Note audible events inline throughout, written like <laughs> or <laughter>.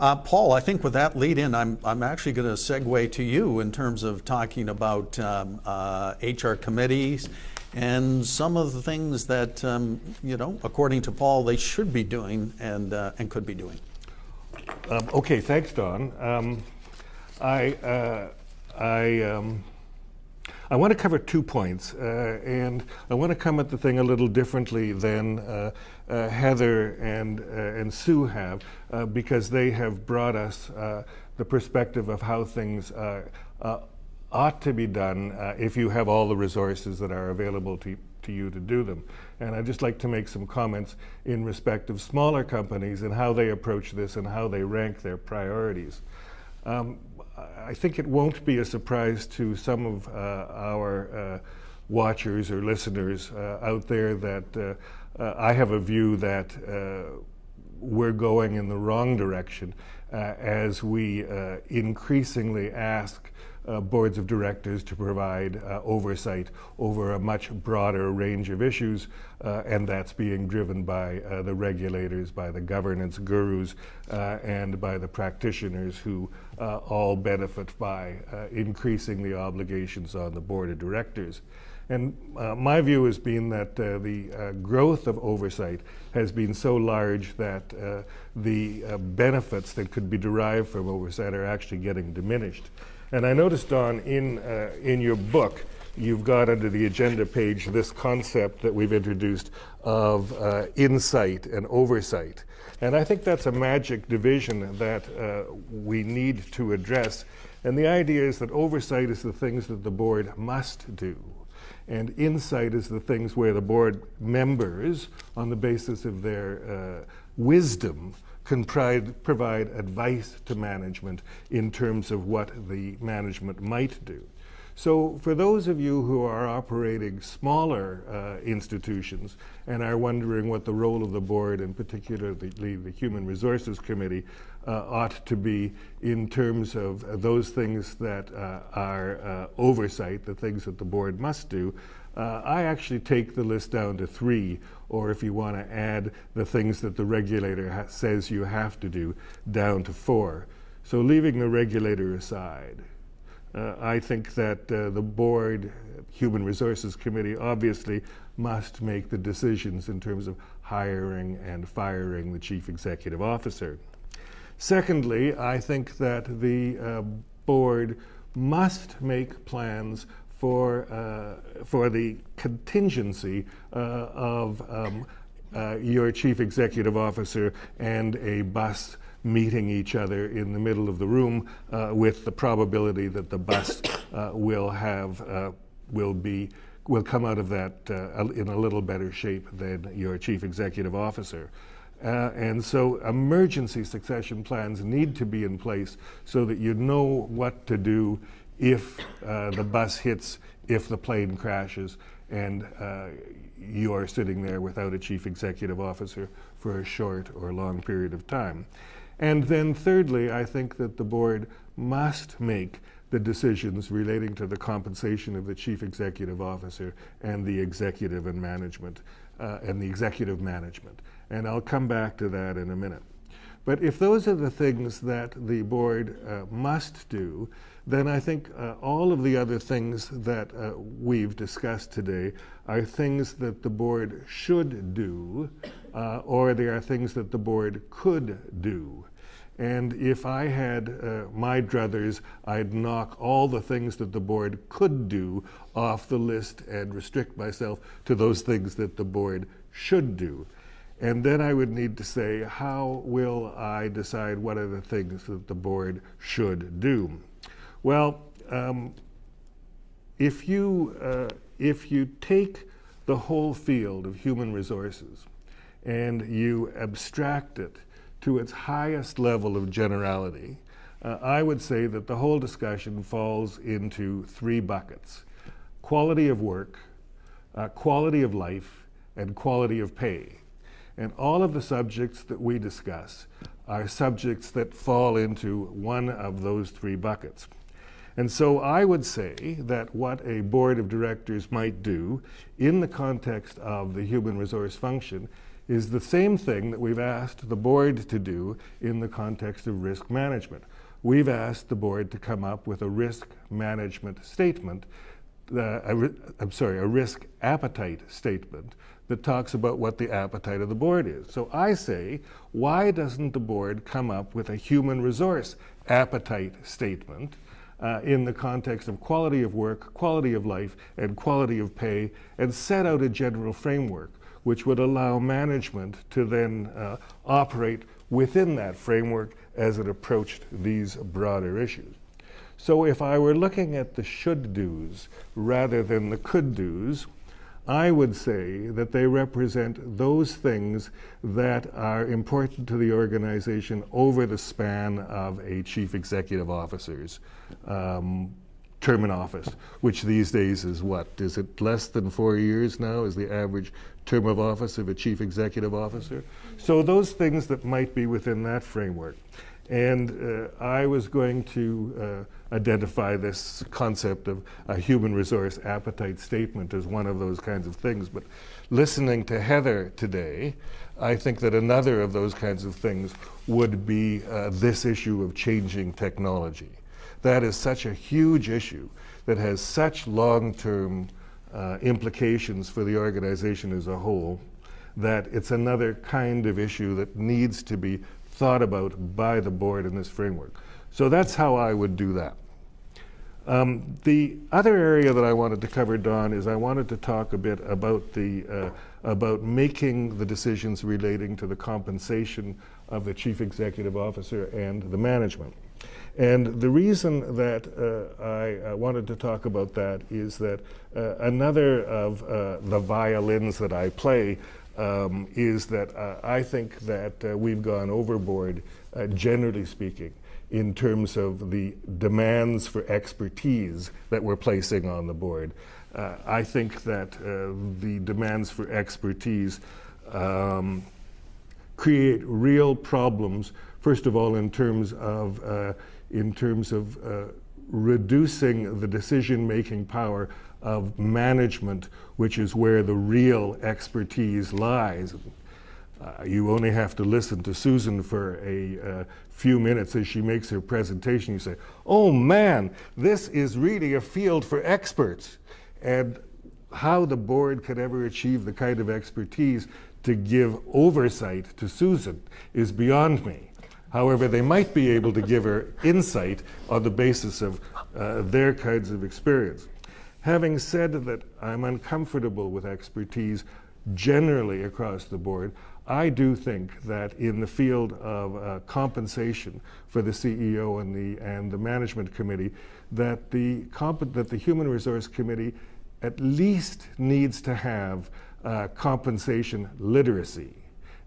Uh, Paul, I think with that lead in, I'm, I'm actually going to segue to you in terms of talking about um, uh, HR committees and some of the things that, um, you know, according to Paul, they should be doing and, uh, and could be doing. Um, okay, thanks, Don. Um, I, uh, I, um, I want to cover two points, uh, and I want to come at the thing a little differently than uh, uh, Heather and, uh, and Sue have, uh, because they have brought us uh, the perspective of how things ought to be done if you have all the resources that are available to, to you to do them. And I'd just like to make some comments in respect of smaller companies and how they approach this and how they rank their priorities. Um, I think it won't be a surprise to some of uh, our uh, watchers or listeners uh, out there that I have a view that we're going in the wrong direction as we increasingly ask uh, boards of directors to provide uh, oversight over a much broader range of issues, uh, and that's being driven by uh, the regulators, by the governance gurus, uh, and by the practitioners who uh, all benefit by increasing the obligations on the board of directors. And uh, my view has been that uh, the uh, growth of oversight has been so large that the benefits that could be derived from oversight are actually getting diminished. And I noticed, Don, in, uh, in your book, you've got under the agenda page this concept that we've introduced of uh, insight and oversight. And I think that's a magic division that uh, we need to address. And the idea is that oversight is the things that the board must do. And insight is the things where the board members, on the basis of their uh, wisdom, can provide, provide advice to management in terms of what the management might do. So, for those of you who are operating smaller uh, institutions and are wondering what the role of the board, and particularly the Human Resources Committee, uh, ought to be in terms of those things that uh, are uh, oversight, the things that the board must do, uh, I actually take the list down to three, or if you want to add the things that the regulator says you have to do, down to four. So leaving the regulator aside, uh, I think that uh, the board, Human Resources Committee, obviously must make the decisions in terms of hiring and firing the chief executive officer. Secondly, I think that the uh, board must make plans for, uh, for the contingency uh, of um, uh, your chief executive officer and a bus meeting each other in the middle of the room uh, with the probability that the bus uh, will have, uh, will be, will come out of that in a little better shape than your chief executive officer. Uh, and so emergency succession plans need to be in place so that you know what to do if uh, the bus hits, if the plane crashes, and uh, you are sitting there without a chief executive officer for a short or long period of time. And then, thirdly, I think that the board must make the decisions relating to the compensation of the chief executive officer and the executive and management uh, and the executive management. And I'll come back to that in a minute. But if those are the things that the board uh, must do, then I think uh, all of the other things that uh, we've discussed today are things that the board should do, uh, or they are things that the board could do. And if I had uh, my druthers, I'd knock all the things that the board could do off the list and restrict myself to those things that the board should do. And then I would need to say, how will I decide what are the things that the board should do? Well, um, if, you, uh, if you take the whole field of human resources and you abstract it to its highest level of generality, uh, I would say that the whole discussion falls into three buckets quality of work, uh, quality of life, and quality of pay. And all of the subjects that we discuss are subjects that fall into one of those three buckets. And so I would say that what a board of directors might do in the context of the human resource function is the same thing that we've asked the board to do in the context of risk management. We've asked the board to come up with a risk management statement, uh, a, I'm sorry, a risk appetite statement that talks about what the appetite of the board is. So I say, why doesn't the board come up with a human resource appetite statement uh, in the context of quality of work, quality of life, and quality of pay, and set out a general framework which would allow management to then uh, operate within that framework as it approached these broader issues. So if I were looking at the should do's rather than the could do's, I would say that they represent those things that are important to the organization over the span of a chief executive officer's um, term in office, which these days is what? Is it less than four years now? Is the average term of office of a chief executive officer? So, those things that might be within that framework. And uh, I was going to uh, identify this concept of a human resource appetite statement as one of those kinds of things. But listening to Heather today, I think that another of those kinds of things would be uh, this issue of changing technology. That is such a huge issue that has such long term uh, implications for the organization as a whole that it's another kind of issue that needs to be thought about by the board in this framework. So that's how I would do that. Um, the other area that I wanted to cover, Don, is I wanted to talk a bit about the uh, about making the decisions relating to the compensation of the chief executive officer and the management. And the reason that uh, I uh, wanted to talk about that is that uh, another of uh, the violins that I play um, is that uh, I think that uh, we've gone overboard, generally speaking, in terms of the demands for expertise that we're placing on the board. I think that the demands for expertise um, create real problems, first of all, in terms of in terms of uh, reducing the decision making power of management, which is where the real expertise lies. Uh, you only have to listen to Susan for a uh, few minutes as she makes her presentation. You say, Oh man, this is really a field for experts. And how the board could ever achieve the kind of expertise to give oversight to Susan is beyond me. However, they might be able to give her insight on the basis of uh, their kinds of experience. Having said that I'm uncomfortable with expertise generally across the board, I do think that in the field of uh, compensation for the CEO and the and the management committee, that the comp- that the human resource committee at least needs to have uh, compensation literacy,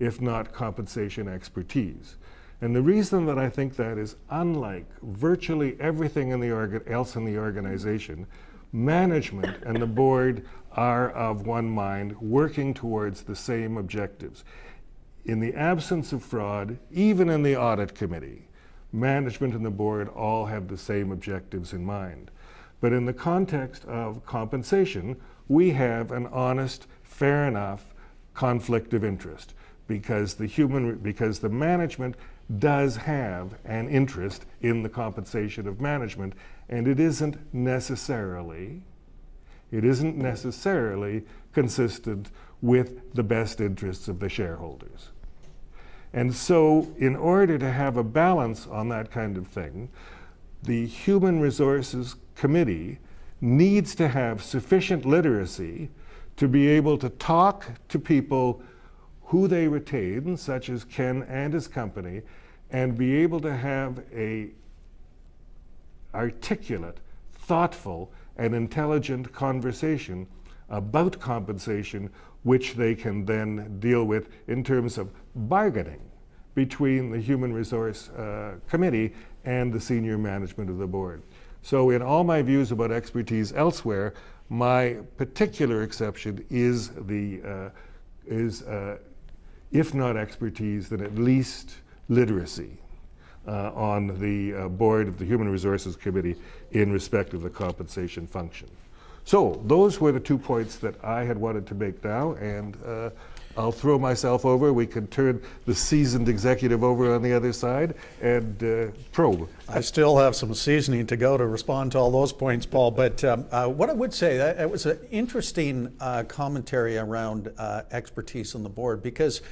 if not compensation expertise. And the reason that I think that is unlike virtually everything in the else in the organization, management and the board are of one mind, working towards the same objectives. In the absence of fraud, even in the audit committee, management and the board all have the same objectives in mind. But in the context of compensation, we have an honest, fair enough conflict of interest because the human because the management does have an interest in the compensation of management, and it isn't necessarily it isn't necessarily consistent with the best interests of the shareholders. And so, in order to have a balance on that kind of thing, the Human Resources Committee needs to have sufficient literacy to be able to talk to people who they retain, such as Ken and his company, and be able to have a articulate, thoughtful, and intelligent conversation about compensation, which they can then deal with in terms of bargaining between the Human Resource uh, Committee and the senior management of the board. So, in all my views about expertise elsewhere, my particular exception is the uh, is uh, if not expertise, then at least literacy uh, on the uh, board of the Human Resources Committee in respect of the compensation function. So those were the two points that I had wanted to make now, and uh, I'll throw myself over. We can turn the seasoned executive over on the other side and uh, probe. I still have some seasoning to go to respond to all those points, Paul. But um, uh, what I would say, that it was an interesting uh, commentary around uh, expertise on the board because.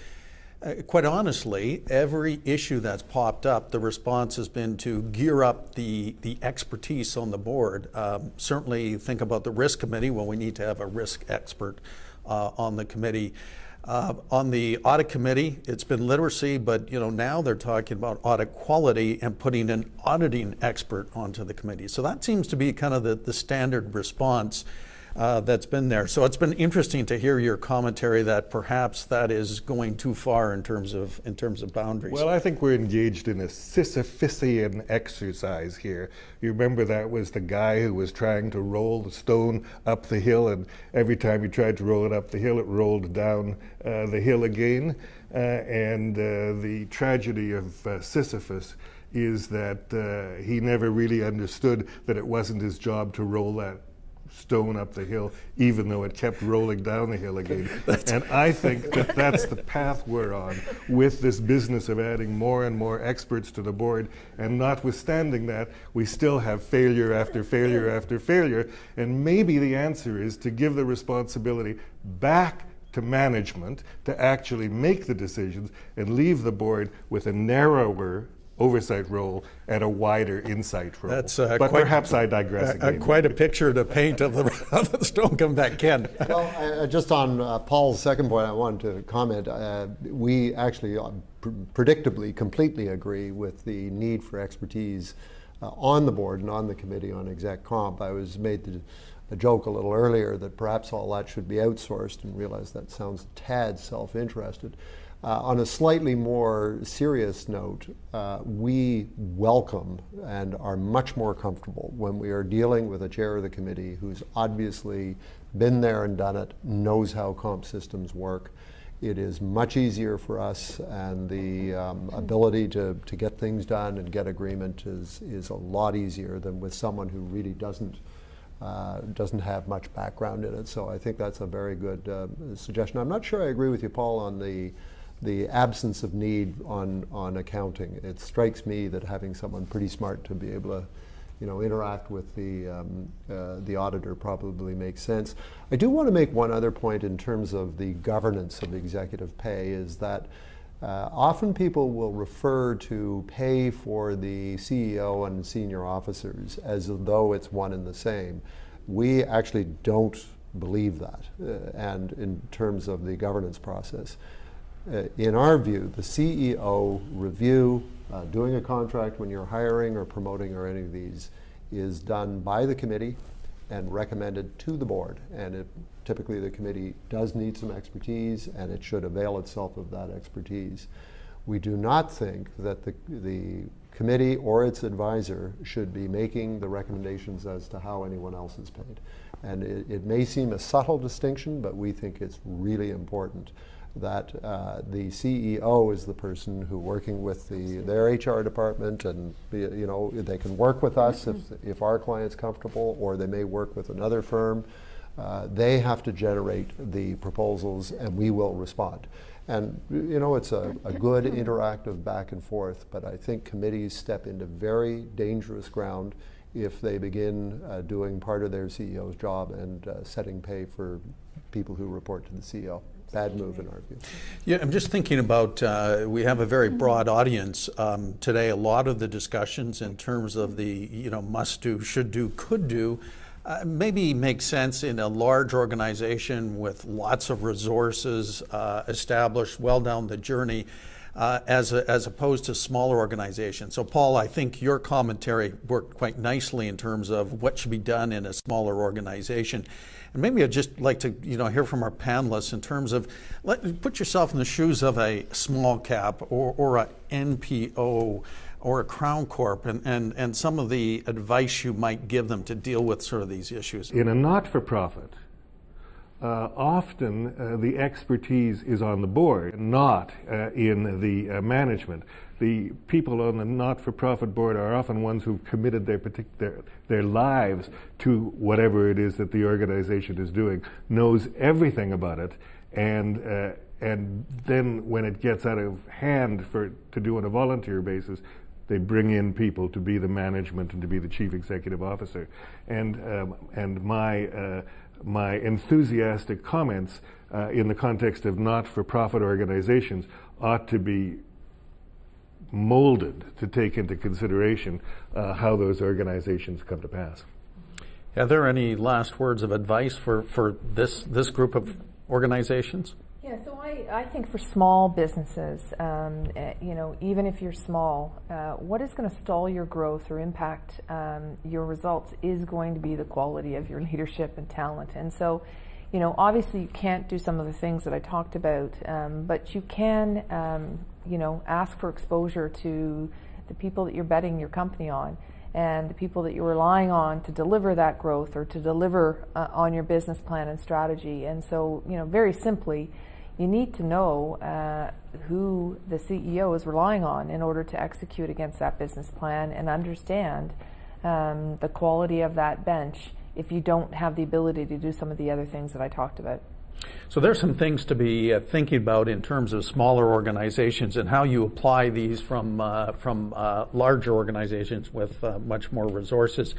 Uh, quite honestly, every issue that's popped up, the response has been to gear up the, the expertise on the board. Um, certainly, think about the risk committee. Well, we need to have a risk expert uh, on the committee. Uh, on the audit committee, it's been literacy, but you know now they're talking about audit quality and putting an auditing expert onto the committee. So that seems to be kind of the, the standard response uh, that's been there. So it's been interesting to hear your commentary that perhaps that is going too far in terms of in terms of boundaries. Well, I think we're engaged in a Sisyphusian exercise here. You remember that was the guy who was trying to roll the stone up the hill, and every time he tried to roll it up the hill, it rolled down uh, the hill again. Uh, and uh, the tragedy of uh, Sisyphus is that uh, he never really understood that it wasn't his job to roll that stone up the hill, even though it kept rolling down the hill again. <laughs> and I think that that's the path we're on with this business of adding more and more experts to the board. And notwithstanding that, we still have failure after failure after failure. And maybe the answer is to give the responsibility back to management to actually make the decisions and leave the board with a narrower oversight role and a wider insight role. That's uh, but quite, perhaps I digress uh, again. quite a picture to paint of the, <laughs> of the stone come back, Ken. well, uh, just on uh, Paul's second point, I wanted to comment. Uh, we actually uh, pr- predictably completely agree with the need for expertise on the board and on the committee on exec comp. I was made the a joke a little earlier that perhaps all that should be outsourced and realize that sounds a tad self-interested. Uh, on a slightly more serious note, uh, we welcome and are much more comfortable when we are dealing with a chair of the committee who's obviously been there and done it, knows how comp systems work. It is much easier for us, and the um, ability to, to get things done and get agreement is, is a lot easier than with someone who really doesn't. Uh, doesn't have much background in it, so I think that's a very good uh, suggestion. I'm not sure I agree with you, Paul, on the the absence of need on, on accounting. It strikes me that having someone pretty smart to be able to you know, interact with the, um, uh, the auditor probably makes sense. I do want to make one other point in terms of the governance of executive pay is that uh, often people will refer to pay for the CEO and senior officers as though it's one and the same. We actually don't believe that, uh, and in terms of the governance process in our view, the CEO review, uh, doing a contract when you're hiring or promoting or any of these, is done by the committee and recommended to the board. And it, typically, the committee does need some expertise, and it should avail itself of that expertise. We do not think that the, the committee or its advisor should be making the recommendations as to how anyone else is paid. And it, it may seem a subtle distinction, but we think it's really important that uh, the CEO is the person who working with the their HR department and you know they can work with us if, if our client's comfortable or they may work with another firm. Uh, they have to generate the proposals and we will respond. And you know it's a, a good. interactive back and forth, but I think committees step into very dangerous ground if they begin uh, doing part of their CEO's job and uh, setting pay for people who report to the CEO bad move in our view. Yeah, I'm just thinking about uh, we have a very broad audience um, today. A lot of the discussions in terms of the you know must do, should do, could do. Uh, maybe makes sense in a large organization with lots of resources uh, established well down the journey. Uh, as, a, as opposed to smaller organizations. So, Paul, I think your commentary worked quite nicely in terms of what should be done in a smaller organization. And maybe I'd just like to you know hear from our panelists in terms of let, put yourself in the shoes of a small cap or, or a NPO or a Crown Corp and, and, and some of the advice you might give them to deal with sort of these issues. In a not for profit, uh, often uh, the expertise is on the board, not uh, in the uh, management the people on the not-for-profit board are often ones who've committed their, their, their lives to whatever it is that the organization is doing, knows everything about it, and uh, and then when it gets out of hand for to do on a volunteer basis, they bring in people to be the management and to be the chief executive officer. And um, and my uh, my enthusiastic comments uh, in the context of not-for-profit organizations ought to be molded to take into consideration uh, how those organizations come to pass. Are there any last words of advice for, for this, this group of organizations? Yeah, so I, I think for small businesses, um, uh, you know, even if you're small, uh, what is going to stall your growth or impact um, your results is going to be the quality of your <laughs> leadership and talent. And so, you know, obviously you can't do some of the things that I talked about, um, but you can, um, you know, ask for exposure to the people that you're betting your company on and the people that you're relying on to deliver that growth or to deliver uh, on your business plan and strategy. And so, you know, very simply, you need to know uh, who the CEO is relying on in order to execute against that business plan and understand um, the quality of that bench if you don't have the ability to do some of the other things that I talked about. So there's some things to be uh, thinking about in terms of smaller organizations and how you apply these from uh, from uh, larger organizations with uh, much more resources.